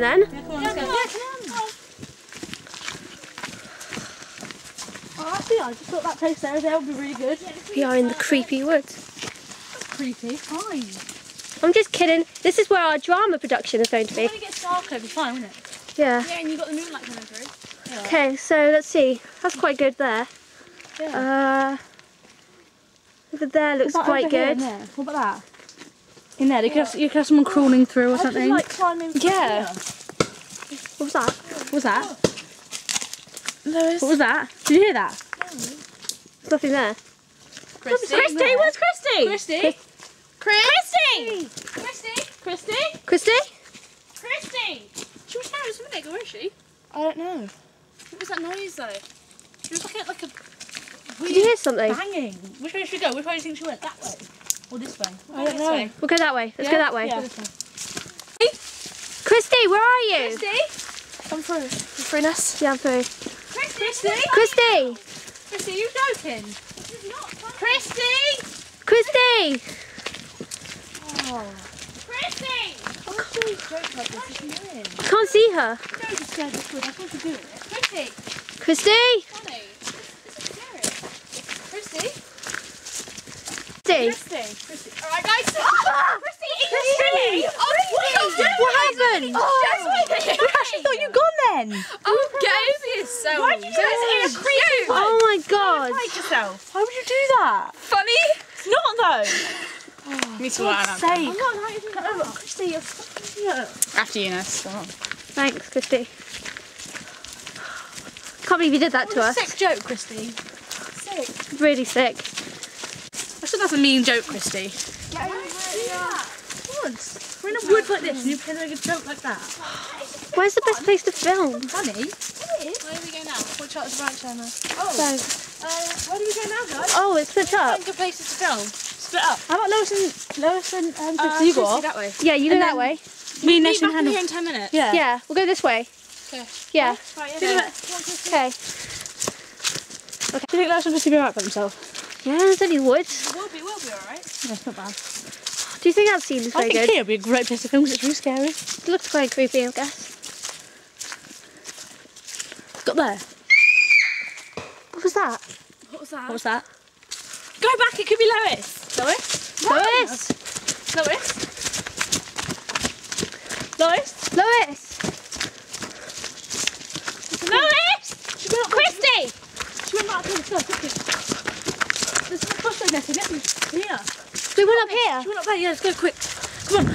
then. Yeah, come on, let's go. Oh, actually, I just thought that place there, there would be really good. We are in the creepy woods. Creepy. Fine. I'm just kidding. This is where our drama production is going to be. When it gets darker, it'll be fine, won't it? Yeah. Yeah, and you've got the moonlight coming through. Okay, so let's see. That's quite good there. Yeah. Uh, over there looks quite over good. What about that? In there, you could, have, you could have someone crawling through or something. like climbing yeah. What was that? What was that? Lewis. What was that? Did you hear that? There's nothing there. Christy. Christy, where's Christy? Christy. Christy! Christy. Christy? Christy? Christy. She was carrying some egg, where is she? I don't know. What was that noise though? She was like a, like a Did you hear something? banging. Which way should we go? Which way do you think she went? That way? Or this way? I don't this know. Way. We'll go that way. Let's Yeah? go that way. Yeah. Christy, where are you? I'm through. You through, Ness? Yeah, I'm through. Christy? Christy! Christy, you joking? Christy! Christy! Oh. Christy. I want to do a joke like this. It's annoying. I can't see her. Don't be scared this way. I want to do it. Christy! Christy! Funny. This is scary. Christy? Christy! Christy. Christy. Alright guys. Ah, Christy! Christy! Oh, What happened? Oh. We actually thought you'd gone then. Oh, get over yourself. Why did you do this? It's creepy. Oh my god. Yourself. Why would you do that? Funny. It's not though. Me too. God's sake. I'm not. Oh, Christy, you're fucking here. After you, Ness. Thanks, Christy. Can't believe you did that to us. Sick joke, Christy. Sick. Really sick. I thought that's a mean joke, Christy. Yeah, you really are. Once. We're in a wood like this and you play like a joke like that. Where's the best place to film? Funny. Where do we go now? Watch out the right channel. So- Uh, where do we go now, guys? oh, it's split up. Good places to film. Split up. How about Lois and Lois and um, Uh, Christy? you go Christy, that way. Yeah, you go that way. Me and Meet Ness back and in here in 10 minutes. Yeah. Yeah, we'll go this way. Okay. Yeah. Right, Do you, yeah. think, Okay. do you think Lois and Christy will be alright by themselves? Yeah, there's only woods. We'll be, we'll be alright. That's not bad. Do you think that scene is I think good? here would be a great place to film because it's really scary. It looks quite creepy, I guess. Got there. What was that? What was that? What was that? Go back, it could be Lois. Lois? Lois! Lois? Lois? Lois! Lois! She went up Christy! She went back to the stuff, quickly. There's a crossroad Nessie, Nessie. Here. We went up here. She went up there, yeah, let's go quick. Come on.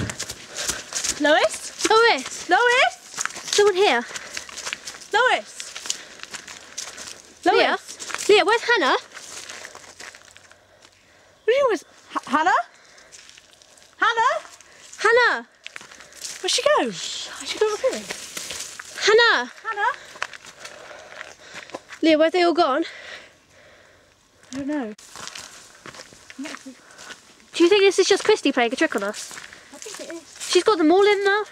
Lois? Lois! Lois? Someone here. Lois? Leah? Lois? Leah, where's Hannah? Where she was? H- Hannah? Hannah? Hannah! Where'd she go? She go up here. Hannah! Hannah? Leah, where they all gone? I don't know. Do you think this is just Christy playing a trick on us? I think it is. She's got them all in now.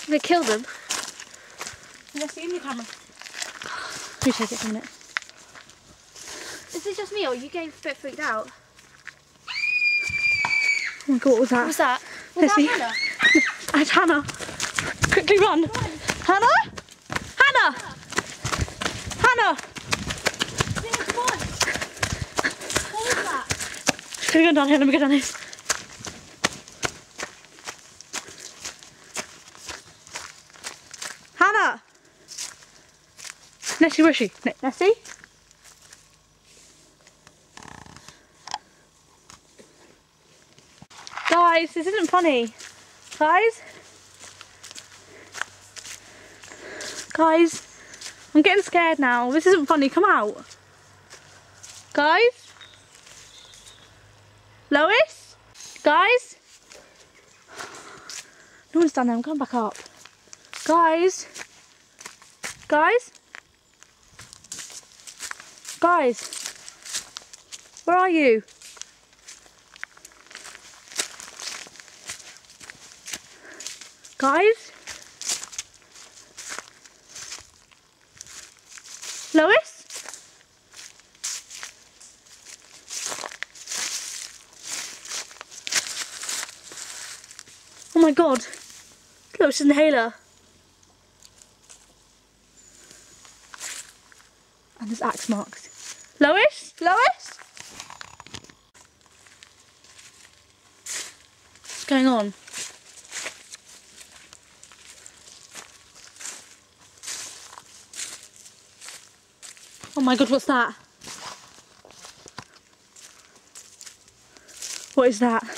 I'm gonna kill them. Let's see in the camera. You take it for a minute. Is it just me or are you getting a bit freaked out? Oh my god, what was that? What was that? Let's see. Hannah? It's Hannah. Quickly run. Hannah? Hannah! Hannah! Can we go down here? Let me go down here. Hannah! Nessie, where is she? Ne- Nessie? Guys, this isn't funny. Guys? Guys? I'm getting scared now. This isn't funny. Come out. Guys? Lois? Guys? No one's down there. I'm coming back up. Guys? Guys? Guys? Where are you? Guys? Lois? Oh my god. Look, it's an inhaler. And there's axe marks. Lois? Lois? What's going on? Oh my god, what's that? What is that?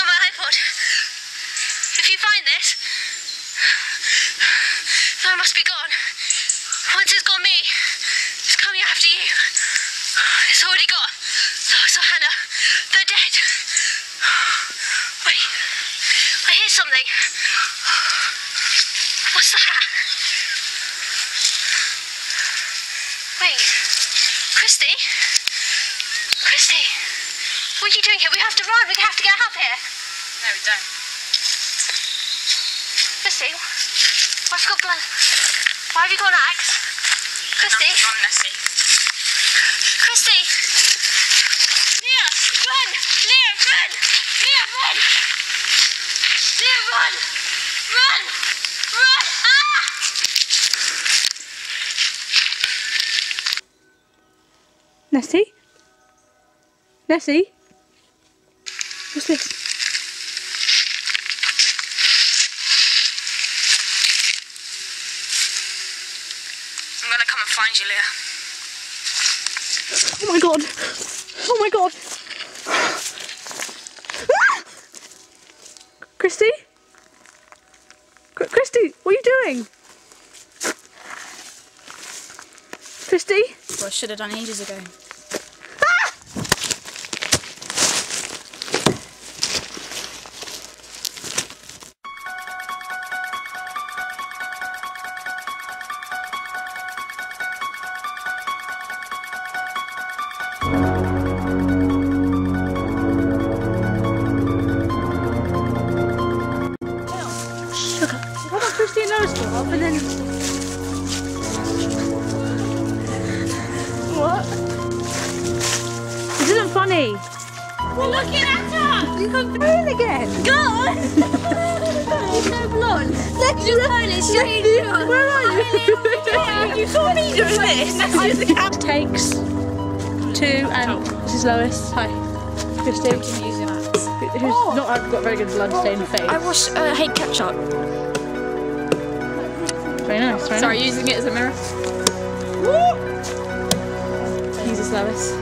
on my iPod. If you find this, I must be gone. Once it's got me, it's coming after you. It's already got Lois or Hannah. They're dead. Wait, I hear something. What's that? Wait, Christy? Christy, what are you doing here? We have to run. We have to get out of here. No, we don't. Christy, you got blood? Why have you got an axe? Christy? Run, Nessie. Christy! Leah, run! Leah, run! Leah, run! Leah, run! Run! Run! Ah! Nessie? Nessie? What's this? I'm gonna come and find you, Leah. Oh my god! Oh my god! Ah! Christy? Chr- Christy, what are you doing? Christy? Well, I should have done ages ago. Looking at her! You can phone again. Go on! There's no blood. Let's phone it straight through. Where are you? You saw me doing this. I the cat takes two and this is Lois. Hi. Christy. Who's not got a very good blood stained face. I wash uh, hate ketchup. Very nice, very Sorry, nice. using it as a mirror. Use this Lois.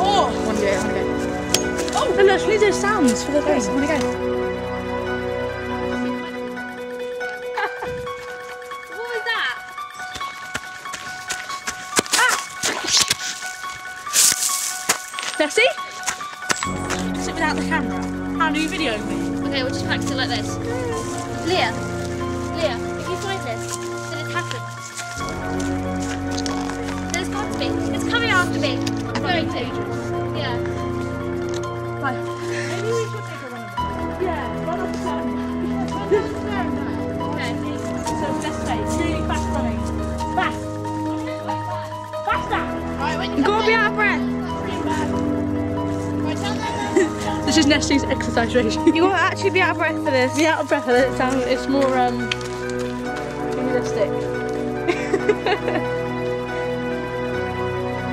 Oh, No, no, she needs sounds for the thing. I want to go. What was that? Ah! Nessie? Sit without the camera. How do you video me? Okay, we'll just practice it like this. Leah, Leah, if you find this, then it happened. There's got to be. It's coming after me. It's going to. This is Nestle's exercise regime. You won't actually be out of breath for this. Be out of breath for this. It sounds, it's more um realistic.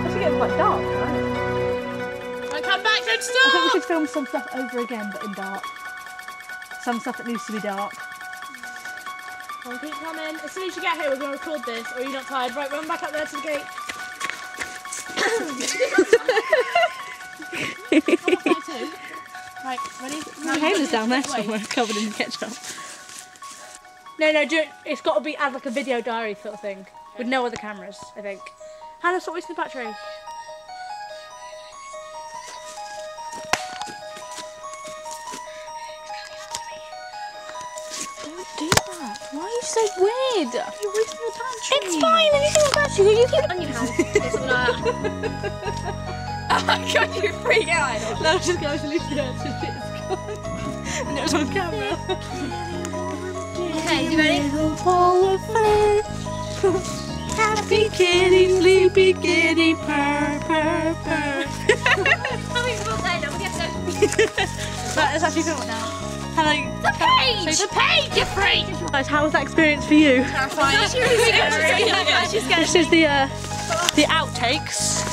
It's getting quite dark, right? I come back, don't I think we should film some stuff over again, but in dark. Some stuff that needs to be dark. Well, keep coming. As soon as you get here, we're going to record this, or you're not tired. Right, run back up there to the gate. Right, ready? My hair is down there somewhere, covered in ketchup. No, no, do it. It's got to be as like a video diary sort of thing with no other cameras. I think. Hannah, stop wasting the battery. Don't do that. Why are you so weird? You're wasting the battery. It's fine. I'm using the battery. You keep on your hand. My god, you freak out. No, just go to leave the answer. It's gone. And it was on camera. Okay, you ready? Happy kitty, sleepy kitty, purr, purr, purr. How many people playing now? We get to Right, let's actually film it now. Hello. the page. The page. You're free. Guys, how was that experience for you? Terrifying. This is the uh, the outtakes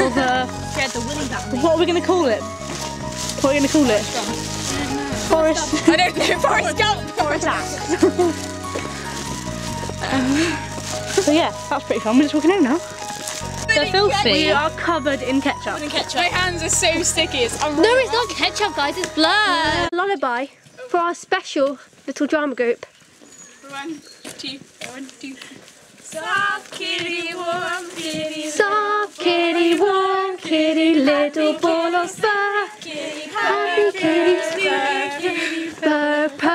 of uh, Yeah, the winning battle. what are we gonna call it? What are we gonna call it? Forest. I don't know, Forrest Gump. Forrest So yeah, that's pretty fun. We're just walking home now. They're filthy. We are covered in ketchup. My hands are so sticky. It's No, it's not ketchup, guys. It's blood. Lullaby for our special little drama group. One, two, one, two. Soft kitty, warm kitty, Soft kitty, warm kitty, little ball of fur. Happy kitty, square, purr, purr.